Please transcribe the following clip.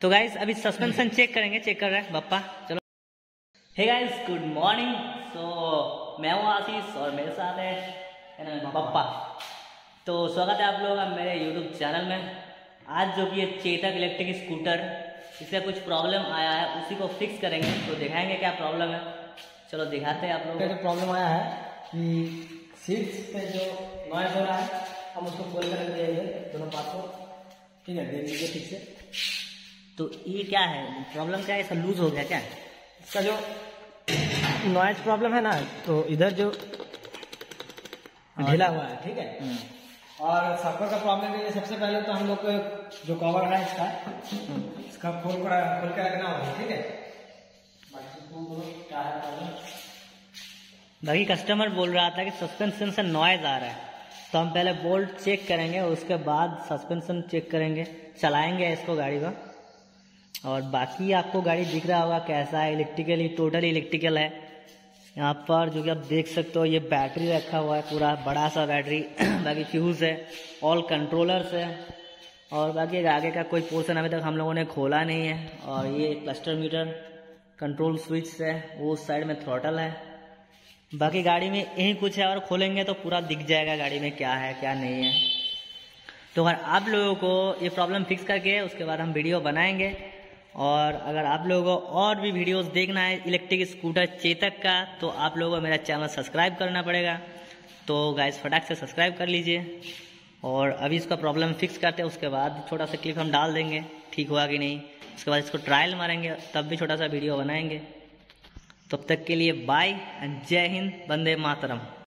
तो गाइज़ अभी suspension check करेंगे चेक कर रहे हैं पप्पा चलो। Hey guys good morning so मैं हूँ आशीष और मेरे साथ है पप्पा तो स्वागत है आप लोगों का मेरे यूट्यूब चैनल में। आज जो कि ये चेतक इलेक्ट्रिक स्कूटर इसका कुछ प्रॉब्लम आया है उसी को फिक्स करेंगे तो दिखाएँगे क्या प्रॉब्लम है। चलो दिखाते हैं आप लोग जो प्रॉब्लम आया है कि सीट्स पे जो नॉइज़ हो रहा है हम उसको खोल कर देंगे दोनों पास। को ठीक है देख लीजिए ठीक से। तो ये क्या है? प्रॉब्लम क्या है? ऐसा लूज हो गया क्या? इसका जो नॉइज़ प्रॉब्लम है ना तो इधर जो ढीला हुआ है ठीक है? हम्म, और सर्वर का प्रॉब्लम है, सबसे पहले तो हम लोग को जो कवर है इसका हम्म। इसका खोल कर खोल के रखना होगा ठीक है? बाकी है बाकी कस्टमर बोल रहा था कि सस्पेंशन से नॉइज़ आ रहा है। तो हम पहले बोल्ट चेक करेंगे उसके बाद सस्पेंशन चेक करेंगे। चलाएँगे इसको गाड़ी को? और बाकी आपको गाड़ी दिख रहा होगा कैसा है इलेक्ट्रिकली टोटल इलेक्ट्रिकल है। यहाँ पर जो कि आप देख सकते हो, ये बैटरी रखा हुआ है पूरा बड़ा सा बैटरी बाकी फ्यूज़ है ऑल कंट्रोलर्स है। और बाकी आगे का कोई पोर्शन अभी तक हम लोगों ने खोला नहीं है, और ये क्लस्टर मीटर कंट्रोल स्विच है, वो उस साइड में थ्रोटल है। बाकी गाड़ी में यही कुछ है और खोलेंगे तो पूरा दिख जाएगा गाड़ी में क्या है, क्या नहीं है। तो अगर आप लोगों को ये प्रॉब्लम फिक्स करके, उसके बाद हम वीडियो बनाएँगे। और अगर आप लोगों को और भी वीडियोस देखना है इलेक्ट्रिक स्कूटर चेतक का तो आप लोगों को मेरा चैनल सब्सक्राइब करना पड़ेगा। तो गाइस फटाक से सब्सक्राइब कर लीजिए। और अभी इसका प्रॉब्लम फिक्स करते हैं, उसके बाद छोटा सा क्लिप हम डाल देंगे। ठीक हुआ कि नहीं? उसके बाद इसको ट्रायल मारेंगे, तब भी छोटा सा वीडियो बनाएँगे। तब तक के लिए बाय एंड जय हिंद, वंदे मातरम।